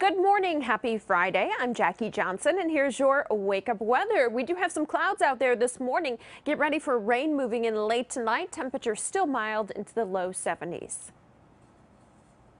Good morning. Happy Friday. I'm Jackie Johnson, and here's your wake up weather. We do have some clouds out there this morning. Get ready for rain moving in late tonight. Temperature still mild into the low 70s.